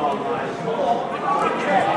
Come on,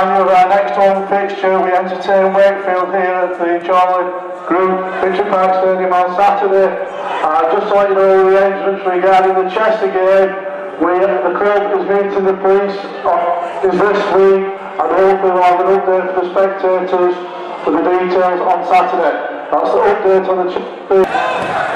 Of our next home fixture, we entertain Wakefield here at the Chorley Group Victory Park Stadium on Saturday. Uh, just to let you know the arrangements regarding the Chester game, we, the club is meeting the police uh, is this week and hopefully we'll have an update for the spectators for the details on Saturday. That's the update on the...